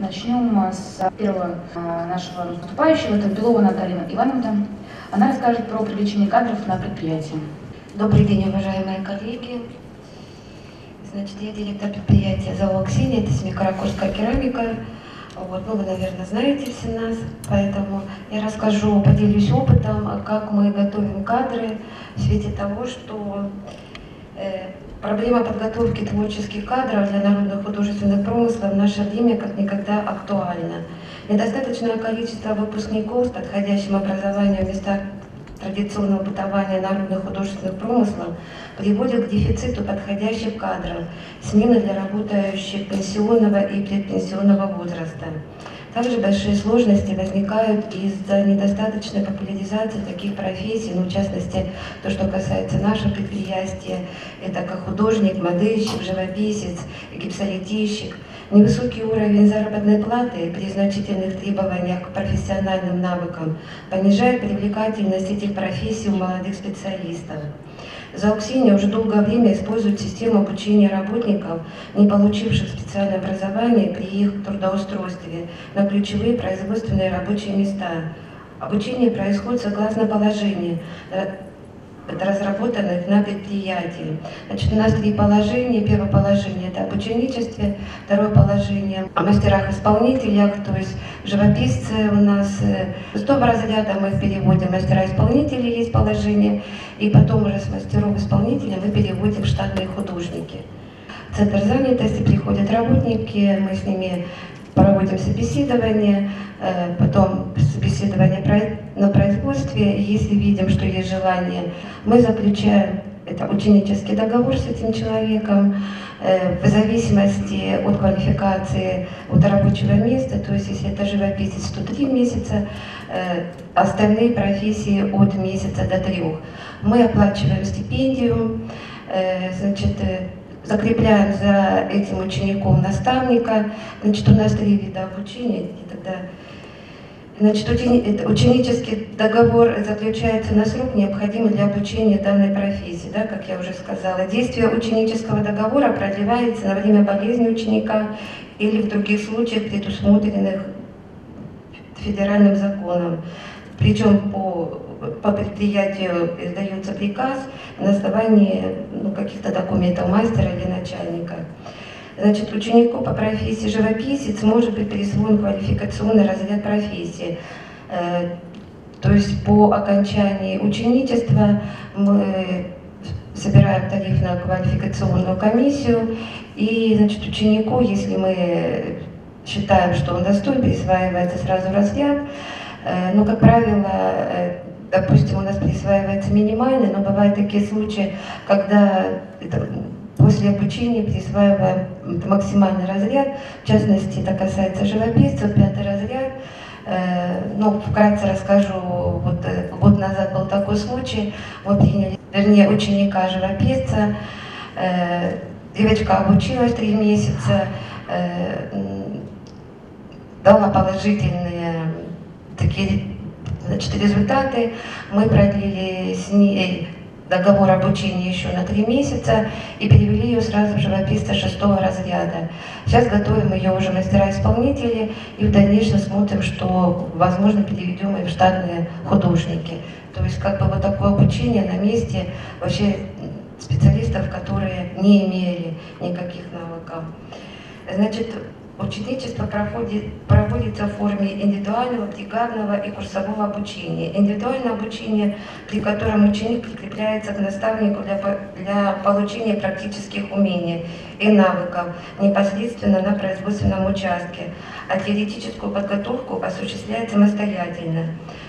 Начнем с первого а, нашего выступающего, это Белова Наталья Ивановна. Она расскажет про привлечение кадров на предприятии. Добрый день, уважаемые коллеги. Значит, я директор предприятия ЗАО «Аксинья», это Семикаракорская керамика. Вот, ну, вы, наверное, знаете все нас, поэтому я расскажу, поделюсь опытом, как мы готовим кадры в свете того, что э, проблема подготовки творческих кадров для народных художественных промыслов в наше время как никогда актуальна. Недостаточное количество выпускников с подходящим образованием в местах традиционного бытования народных художественных промыслов приводит к дефициту подходящих кадров, смены для работающих пенсионного и предпенсионного возраста. Также большие сложности возникают из-за недостаточной популяризации таких профессий, ну, в частности, то, что касается нашего предприятия, это как художник, модельщик, живописец, гипсолитейщик. Невысокий уровень заработной платы при значительных требованиях к профессиональным навыкам понижает привлекательность этих профессий у молодых специалистов. Зауксиния уже долгое время использует систему обучения работников, не получивших специальное образование при их трудоустройстве на ключевые производственные рабочие места. Обучение происходит согласно положению, разработанных на предприятии. Значит, у нас три положения. Первое положение – это об ученичестве. Второе положение – о мастерах-исполнителях, то есть живописцы у нас с того разряда мы переводим, мастера-исполнители есть положение, и потом уже с мастеров-исполнителя мы переводим штатные художники. В центр занятости приходят работники, мы с ними проводим собеседование, э, потом собеседование на производстве. Если видим, что есть желание, мы заключаем это ученический договор с этим человеком э, в зависимости от квалификации, от рабочего места, то есть если это живописец, то три месяца, э, остальные профессии от месяца до трех. Мы оплачиваем стипендию, значит, закрепляем за этим учеником наставника. Значит, у нас три вида обучения. И тогда, значит, ученический договор заключается на срок, необходимый для обучения данной профессии, да, как я уже сказала. Действие ученического договора продлевается на время болезни ученика или в других случаях, предусмотренных федеральным законом. Причем по по предприятию издается приказ на основании ну, каких-то документов мастера или начальника. Значит, ученику по профессии живописец может быть присвоен квалификационный разряд профессии. Э, то есть по окончании ученичества мы собираем тарифно-квалификационную комиссию, и значит, ученику, если мы считаем, что он достоин, присваивается сразу разряд. Э, но, как правило, э, допустим, у нас присваивается минимальный, но бывают такие случаи, когда это, после обучения присваиваем максимальный разряд, в частности, это касается живописцев, пятый разряд. Э, ну, вкратце расскажу, вот э, год назад был такой случай, мы приняли, вернее, ученика живописца, э, девочка обучилась три месяца, дала положительные такие Значит, результаты мы продлили с ней договор обучения еще на три месяца и перевели ее сразу в живописца шестого разряда. Сейчас готовим ее уже мастера-исполнители и в дальнейшем смотрим, что, возможно, переведем ее в штатные художники. То есть как бы вот такое обучение на месте вообще специалистов, которые не имели никаких навыков. Значит, Ученичество проходит, проводится в форме индивидуального, бригадного и курсового обучения. Индивидуальное обучение, при котором ученик прикрепляется к наставнику для, для получения практических умений и навыков непосредственно на производственном участке, а теоретическую подготовку осуществляет самостоятельно.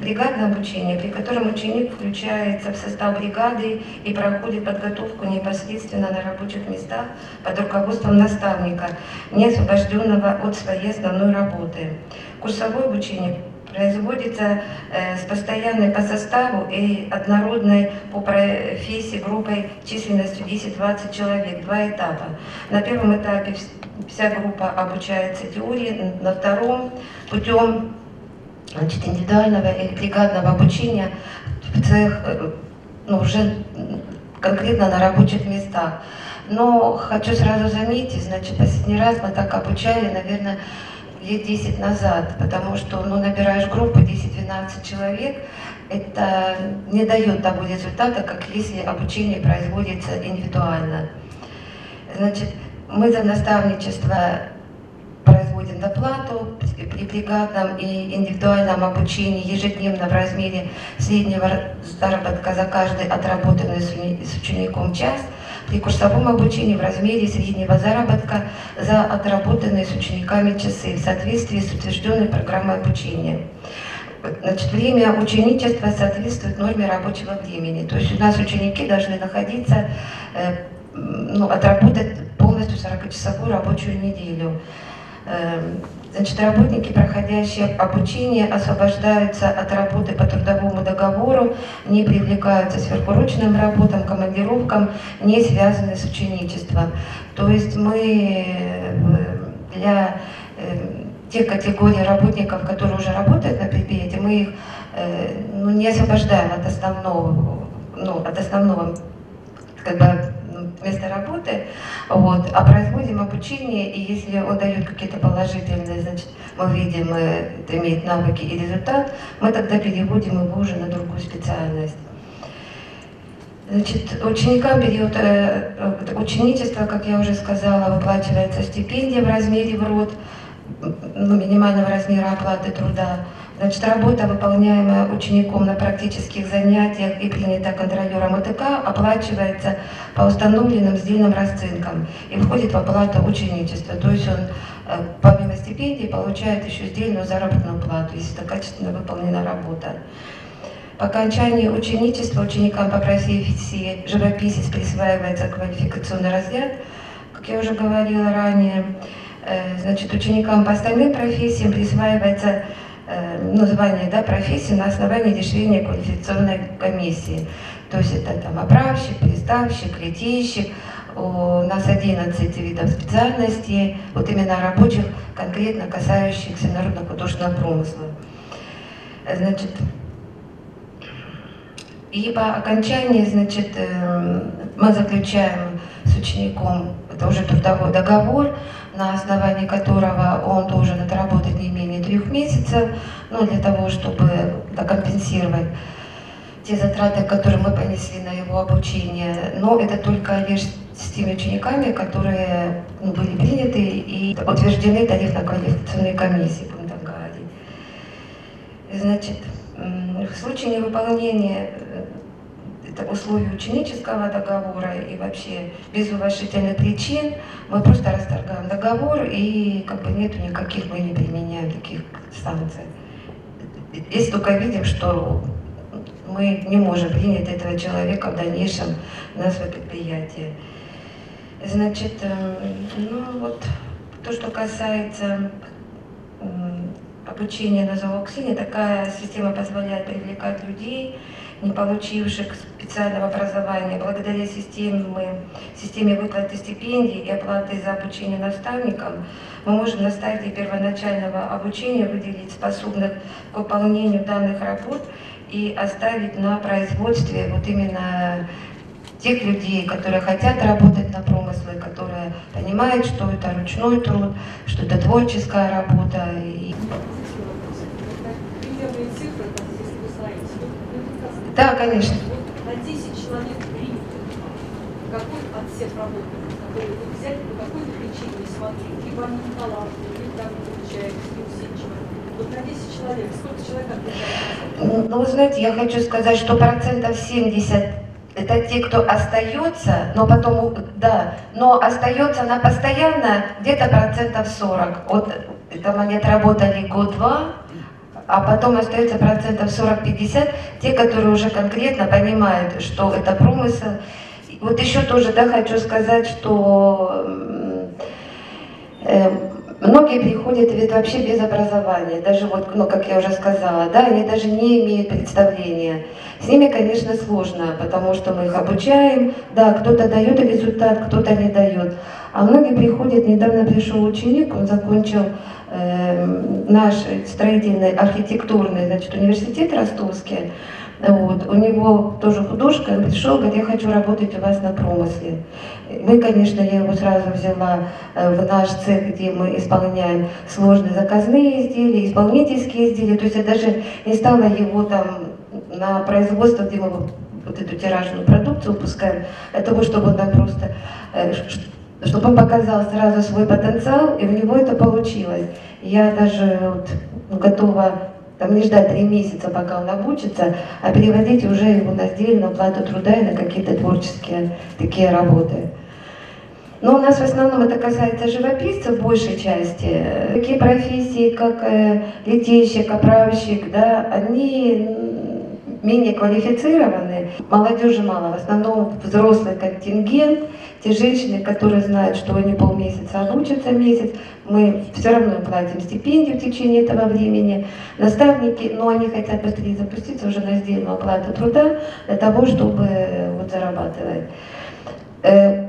Бригадное обучение, при котором ученик включается в состав бригады и проходит подготовку непосредственно на рабочих местах под руководством наставника, не освобожденного от своей основной работы. Курсовое обучение производится э, с постоянной по составу и однородной по профессии группой численностью 10-20 человек, два этапа. На первом этапе вся группа обучается теории, на втором путем значит, индивидуального или бригадного обучения в цех, э, ну, уже конкретно на рабочих местах. Но хочу сразу заметить, значит, последний раз мы так обучали, наверное, лет 10 назад, потому что ну, набираешь группу 10-12 человек, это не дает того результата, как если обучение производится индивидуально. Значит, мы за наставничество производим доплату при бригадном и индивидуальном обучении ежедневно в размере среднего заработка за каждый отработанный с учеником час, при курсовом обучении в размере среднего заработка за отработанные с учениками часы в соответствии с утвержденной программой обучения. Значит, время ученичества соответствует норме рабочего времени. То есть у нас ученики должны находиться, э, ну, отработать полностью 40-часовую рабочую неделю. Значит, работники, проходящие обучение, освобождаются от работы по трудовому договору, не привлекаются сверхурочным работам, командировкам, не связанные с ученичеством. То есть мы э, для э, тех категорий работников, которые уже работают на предприятии, мы их э, ну, не освобождаем от основного, ну, от основного как бы, место работы, вот, а производим обучение, и если он дает какие-то положительные, значит, мы видим, э, это имеет навыки и результат, мы тогда переводим его уже на другую специальность. Значит, ученикам период э, э, ученичества, как я уже сказала, выплачивается стипендия в размере в рот, ну, минимального размера оплаты труда. Значит, работа, выполняемая учеником на практических занятиях и принятая контролером ОТК, оплачивается по установленным сдельным расценкам и входит в оплату ученичества. То есть он э, помимо стипендии получает еще сдельную заработную плату, если это качественно выполнена работа. По окончании ученичества ученикам по профессии живописец присваивается квалификационный разряд, как я уже говорила ранее. Э, значит, ученикам по остальным профессиям присваивается название да, профессии на основании решения квалификационной комиссии. То есть это там оправщик, приставщик, литейщик. У нас 11 видов специальностей, вот именно рабочих, конкретно касающихся народно-художественного промысла. Значит, и по окончании, значит, э, мы заключаем с учеником, это уже трудовой договор, на основании которого он должен отработать не менее трех месяцев, ну, для того, чтобы компенсировать те затраты, которые мы понесли на его обучение. Но это только лишь с теми учениками, которые ну, были приняты и утверждены тарифно-квалификационной так говорить. Значит, в случае невыполнения это условия ученического договора и вообще без уважительных причин мы просто расторгаем договор и как бы нету никаких, мы не применяем таких санкций. Если только видим, что мы не можем принять этого человека в дальнейшем на свое предприятие. Значит, эм, ну вот то, что касается обучения на зооксине, такая система позволяет привлекать людей, не получивших специального образования, благодаря системе, системе выплаты стипендий и оплаты за обучение наставникам, мы можем на стадии первоначального обучения выделить способных к выполнению данных работ и оставить на производстве вот именно тех людей, которые хотят работать на промысле, которые понимают, что это ручной труд, что это творческая работа. И... Да, конечно. На 10 человек принято. Какой отсев работников, которые вы взяли по какой-то причине не смогли, либо они не талантливы, либо там не получается, не усидчивы. Вот на 10 человек, сколько человек отвечает? Ну, вы знаете, я хочу сказать, что процентов 70 это те, кто остается, но потом, да, но остается на постоянно где-то процентов 40. Вот там они отработали год-два, а потом остается процентов 40-50, те, которые уже конкретно понимают, что это промысел. Вот еще тоже, да, хочу сказать, что э, многие приходят ведь вообще без образования, даже вот, ну, как я уже сказала, да, они даже не имеют представления. С ними, конечно, сложно, потому что мы их обучаем, да, кто-то дает результат, кто-то не дает. А многие приходят, недавно пришел ученик, он закончил наш строительный, архитектурный значит, университет ростовский, вот, у него тоже художка, он пришел, говорит, я хочу работать у вас на промысле. Мы, конечно, я его сразу взяла э, в наш цех, где мы исполняем сложные заказные изделия, исполнительские изделия. То есть я даже не стала его там на производство, где мы вот эту тиражную продукцию выпускаем, для того, чтобы он там просто, э, чтобы он показал сразу свой потенциал, и у него это получилось. Я даже вот готова там не ждать три месяца, пока он обучится, а переводить уже его на сдельную плату труда и на какие-то творческие такие работы. Но у нас в основном это касается живописцев большей части. Такие профессии, как э, летейщик, оправщик, да, они менее квалифицированные. Молодежи мало, в основном взрослый контингент, те женщины, которые знают, что они полмесяца обучатся месяц, мы все равно им платим стипендию в течение этого времени. Наставники, но они хотят быстрее запуститься уже на сдельную оплату труда для того, чтобы вот зарабатывать. Э,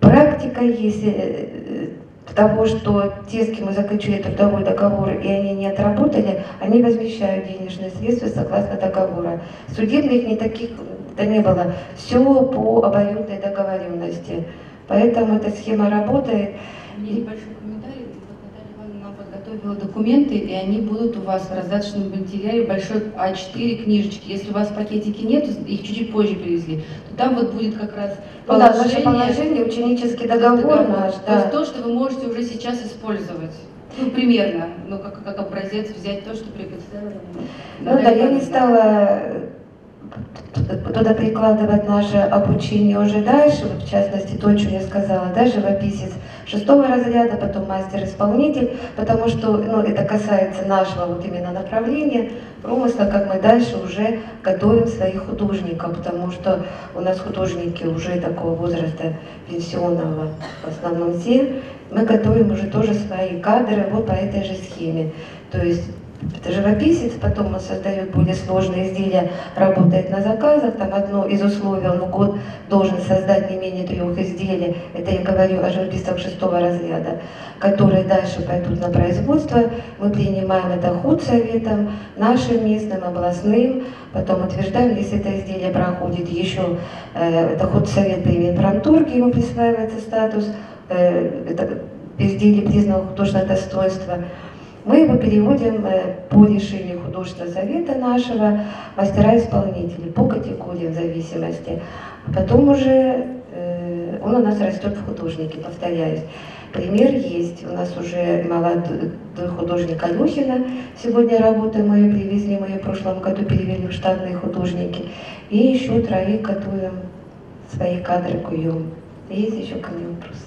практика э, того, что те, с кем мы заключили трудовой договор, и они не отработали, они возмещают денежные средства согласно договора. Судебных не таких да не было. Все по обоюдной договоренности. Поэтому эта схема работает. Мне небольшой комментарий. Вот Наталья Ивановна подготовила документы, и они будут у вас в раздаточном материале большой А4 книжечки. Если у вас пакетики нет, их чуть-чуть позже привезли, то там вот будет как раз положение, ну, да, наше положение, ученический договор, договор наш. Да. То есть то, что вы можете уже сейчас использовать. Ну, примерно, ну, как, как образец взять то, что приготовила. Ну да, я не стала туда прикладывать наше обучение уже дальше, в частности то, что я сказала, да, живописец шестого разряда, потом мастер-исполнитель, потому что ну, это касается нашего вот именно направления промысла, как мы дальше уже готовим своих художников, потому что у нас художники уже такого возраста пенсионного в основном все, мы готовим уже тоже свои кадры вот по этой же схеме. То есть это живописец, потом он создает более сложные изделия, работает на заказах, там одно из условий, он в год должен создать не менее трех изделий, это я говорю о живописцах шестого разряда, которые дальше пойдут на производство, мы принимаем это худсоветом, нашим местным, областным, потом утверждаем, если это изделие проходит еще, э, это худсовет примет промторги, ему присваивается статус, э, это изделие признанного художественного достоинства, мы его переводим э, по решению художественного совета нашего, мастера-исполнители, по категориям зависимости. А потом уже э, он у нас растет в художнике, повторяюсь. Пример есть. У нас уже молодой художник Алюхина. Сегодня работаем, мы ее привезли, мы ее в прошлом году перевели в штатные художники. И еще троих готовим свои кадры куем. Есть еще ко мне вопросы?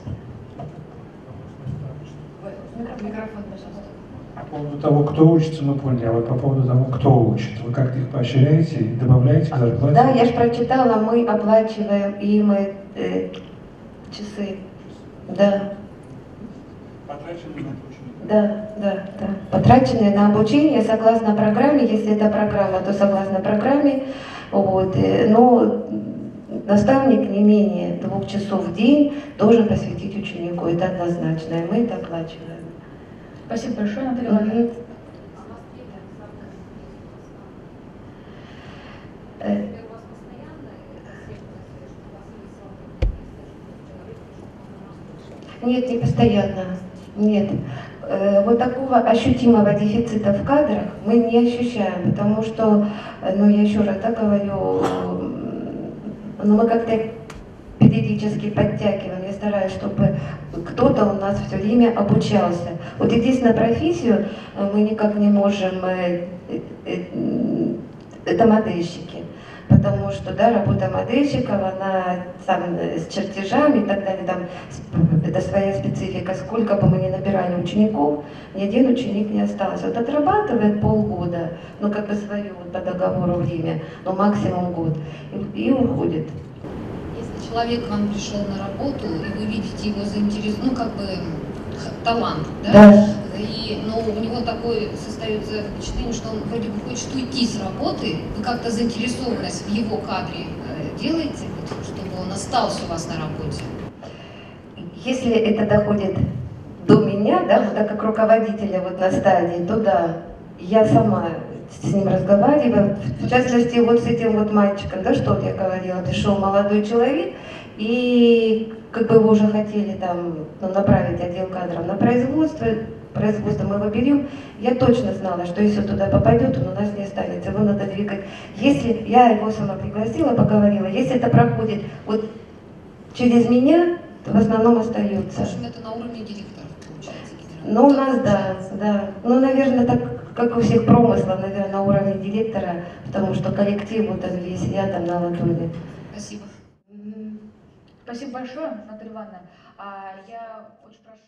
Микрофон, пожалуйста. По поводу того, кто учится, мы поняли, а вот по поводу того, кто учит, вы как-то их поощряете и добавляете к зарплате? Да, я же прочитала, мы оплачиваем им э, часы. Да. Потраченные на обучение? Да, да, да. Потраченные на обучение согласно программе, если это программа, то согласно программе. Вот. Э, но наставник не менее двух часов в день должен посвятить ученику. Это однозначно, и мы это оплачиваем. Спасибо большое, Наталья Ивановна. Нет, не постоянно. Нет. Э, вот такого ощутимого дефицита в кадрах мы не ощущаем, потому что, э, ну я еще раз так говорю, ну мы как-то периодически подтягиваем. Стараюсь, чтобы кто-то у нас все время обучался. Вот единственную профессию э, мы никак не можем, э, э, это модельщики. Потому что, да, работа модельщиков, она сам с чертежами и так далее, там, это своя специфика. Сколько бы мы ни набирали учеников, ни один ученик не остался. Вот отрабатывает полгода, ну, как бы свое вот, по договору время, ну, максимум год, и, и уходит человек к вам пришел на работу, и вы видите его заинтересован, ну, как бы, талант, да? Да. И, но у него такое состоится впечатление, что он вроде бы хочет уйти с работы, вы как-то заинтересованность в его кадре э, делаете, чтобы он остался у вас на работе? Если это доходит до меня, да, вот так как руководителя вот на стадии, то да, я сама с ним разговариваю. В частности, вот с этим вот мальчиком, да, что вот я говорила, пришел молодой человек, и как бы вы уже хотели там ну, направить отдел кадров на производство, производство мы его берем, я точно знала, что если туда попадет, он у нас не останется, его надо двигать. Если я его сама пригласила, поговорила, если это проходит вот через меня, то в основном В остается. общем, это на уровне директоров получается. Ну, у нас, да, да. Ну, наверное, так, как у всех промыслов, наверное, на уровне директора, потому что коллектив вот он весь рядом на ладони. Спасибо. Спасибо большое, Наталья Ивановна. А я очень прошу...